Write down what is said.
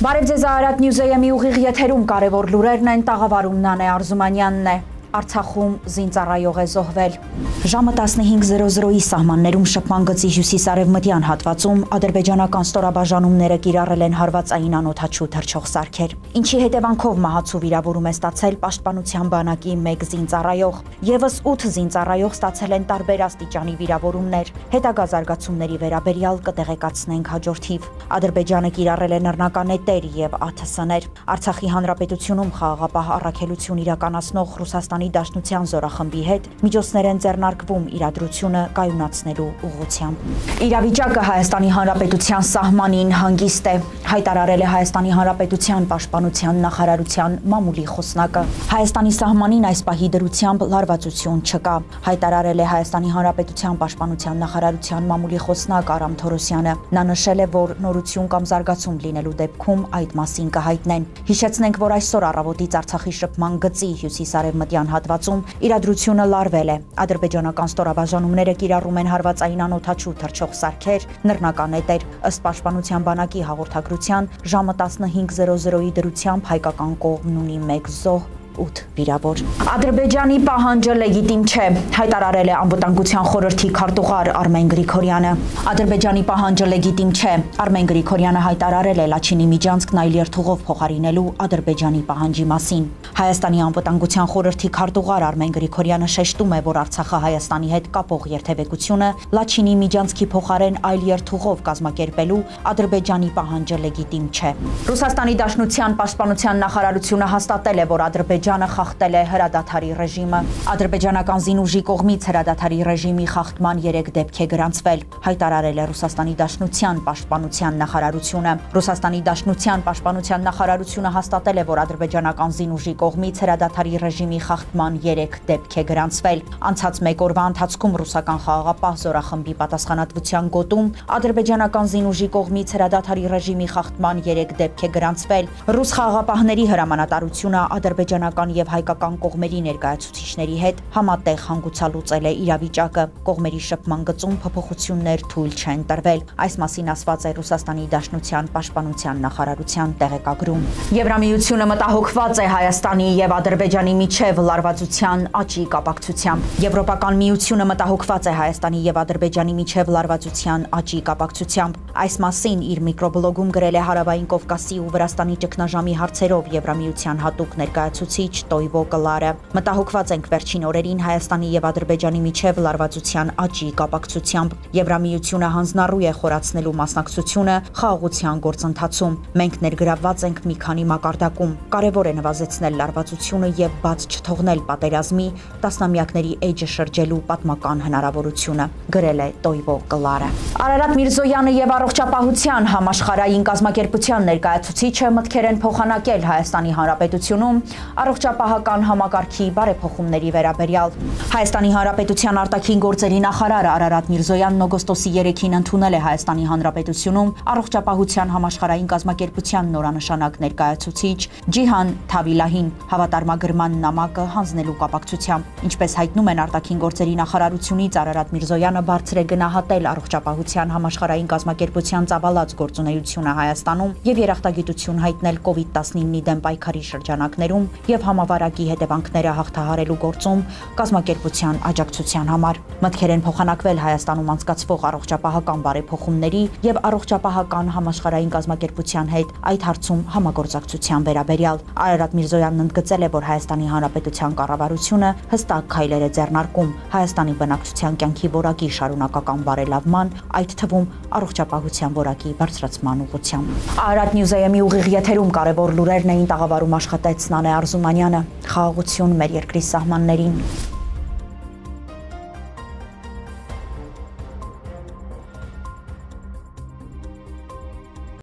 Բարև ձեզ Արարատ Նյուզեյեմի ուղիղ եթերում կարևոր լուրերն են տաղավարում Նանե Արզումանյանն է։ Արցախում զինծառայող է զոհվել։ Ժամը 15:00-ի սահմաններում շփման գծի հյուսիսարևմտյան հատվածում ադրբեջանական ստորաբաժանումները կիրառել են հարվածային անօթաչու թռչող սարքեր, ինչի հետևանքով մահացու վիրավորում է ստացել Պաշտպանության բանակի 1 զինծառայող։ Եվս 8 զինծառայող ստացել են տարբեր աստիճանի վիրավորումներ։ Հետագա զարգացումների վերաբերյալ կտեղեկացնենք հաջորդիվ։ Ադրբեջանը կիրառել է նռնական էտեր եւ ԱԹՍ-ներ։ Արցախի հանրապետությունում խաղաղապահ առաքելություն իրականացնող Ռուսաստան Հայաստանի Դաշնության զորախմբի հետ միջոցներ են ձեռնարկվում իրադրությունը կայունացնելու ուղղությամբ։ Իրավիճակը Հայաստանի Հանրապետության սահմանին հանգիստ է, հայտարարել է Հայաստանի Հանրապետության Պաշտպանության նախարարության մամուլի խոսնակը։ Հայաստանի սահմանին այս պահի դրությամբ լարվածություն չկա, հայտարարել է Հայաստանի Հանրապետության Պաշտպանության նախարարության մամուլի խոսնակ Արամ Թորոսյանը։ Նա նշել է, որ նորություն կամ զարգացում լինելու դեպքում այդ մասին կհայտնեն։ Հիշեցնենք, որ այսօր առավոտից Արցախի շփման գծի հյուսիսարևմտյան հատվածում իրադրությունը լարվել է։ Ադրբեջանական ստորաբաժանումները կիրառում են հարվածային անօթաչու թռչող սարքեր, նռնական էտեր, ըստ պաշտպանության բանակի հաղորդագրության ժամը 15:00-ի դրությամբ հայկական կողմն ունի 1 զոհ 8 վիրավոր։ Ադրբեջանի պահանջը լեգիտիմ չէ, հայտարարել է անվտանգության խորհրդի քարտուղար Արմեն Գրիգորյանը։ Ադրբեջանի պահանջը լեգիտիմ չէ, Արմեն Գրիգորյանը հայտարարել է Լաչինի Միջանցքն այլ երթուղով փոխարինելու Ադրբեջանի պահանջի մասին։ Հայաստանի անվտանգության խորհրդի քարտուղար Արմեն Գրիգորյանը շեշտում է, որ Արցախը Հայաստանի հետ կապող երթևեկությունը Լաչինի Միջանցքի փոխարեն այլ երթուղով կազմակերպելու Ադրբեջանի պահանջը լեգիտիմ չէ։ Ռուսաստանի Դաշնության պաշտպանության նախարարությունը հաստատել է, որ Ադրբեջանը Ադրբեջանը խախտել է հրադադարի ռեժիմը։ Ադրբեջանական զինուժի կողմից հրադադարի ռեժիմի խախտման 3 դեպք է գրանցվել, հայտարարել է Ռուսաստանի Դաշնության պաշտպանության նախարարությունը։ Ռուսաստանի Դաշնության պաշտպանության նախարարությունը հաստատել է, որ ադրբեջանական զինուժի կողմից հրադադարի ռեժիմի խախտման 3 դեպք է գրանցվել։ Անցած 1 օրվա ընթացքում ռուսական խաղաղապահ զորախմբի պատասխանատվության գոտում ադրբեջանական զինուժի կողմից հրադադարի ռեժիմի խախտման 3 դեպք է գրանցվել։ Ռուս խաղաղապահների հրամանատարությունը ադրբեջանական ռուսական եւ հայկական կողմերի ներկայացուցիչների հետ համատեղ հանգուցալուծել է իրավիճակը։ Կողմերի շփման գծում փոփոխություններ թույլ չեն տրվել։ Այս մասին ասված է Ռուսաստանի Դաշնության պաշտպանության նախարարության տեղեկագրում։ Եվրամիությունը մտահոգված է Հայաստանի եւ Ադրբեջանի միջև լարվածության աճի կապակցությամբ։ Եվրոպական միությունը մտահոգված է Հայաստանի եւ Ադրբեջանի միջև լարվածության աճի կապակցությամբ։ Այս մասին իր միկրոբլոգում գրել է Հարավային Կովկասի ու Վրաստանի ճգնաժամի հարցերով Եվրամիության հատուկ ներկայացուցիչ Ալեքսիչ Տոյվո Կլարը։ Մտահոգված ենք վերջին օրերին Հայաստանի եւ Ադրբեջանի միջև լարվածության աճի կապակցությամբ։ Եվրամիությունը հանձնառու է խորացնելու մասնակցությունը խաղաղության գործընթացում։ Մենք ներգրավված ենք մի քանի մակարդակում։ Կարևոր է նվազեցնել լարվածությունը եւ բաց չթողնել պատերազմի տասնամյակների էջը շրջելու պատմական հնարավորությունը, գրել է Տոյվո Կլարը։ Արարատ Միրզոյանը եւ առողջապահության համաշխարհային կազմակերպության ներկայացուցիչը մտքեր են փոխանակել Հայաստանի Հանրապետությունում առողջապահական համակարգի բարեփոխումների վերաբերյալ։ Հայաստանի Հանրապետության արտաքին գործերի նախարար Արարատ Միրզոյանն օգոստոսի 3-ին ընդունել է Հայաստանի Հանրապետությունում առողջապահության համաշխարհային կազմակերպության նորանշանակ ներկայացուցիչ Ջիհան Թավիլահին հավատարմագրման նամակը հանձնելու կապակցությամբ։ Ինչպես հայտնում են արտաքին գործերի նախարարությունից Արարատ Միրզոյանը բարձր է գնահատել առողջապահության համաշխարհային կազմակերպության ծավալած գործունեությունը Հայաստանում եւ երախտագիտություն հայտնել COVID-19-ի դեմ պայքարի շրջանակներում եւ համավարակի հետևանքները հաղթահարելու գործում կազմակերպության աջակցության համար։ Մտքեր են փոխանակվել Հայաստանում անցկացվող առողջապահական բարեփոխումների եւ առողջապահական համաշխարհային կազմակերպության հետ այդ հարցում համագործակցության վերաբերյալ։ Արարատ Միրզոյանն ընդգծել է, որ Հայաստանի Հանրապետության կառավարությունը հստակ քայլեր է ձեռնարկում Հայաստանի բնակչության կյանքի որակի շարունակական բարելավման, այդ թվում առողջապահության որակի բարձրացման ուղղությամբ։ Արարատ Նյուզեյեմի ուղիղ եթերում կարևոր լուրերն էին տաղավարում աշխատեց Նանե Արզումանյանը։ Խաղաղություն մեր երկրի սահմաններին։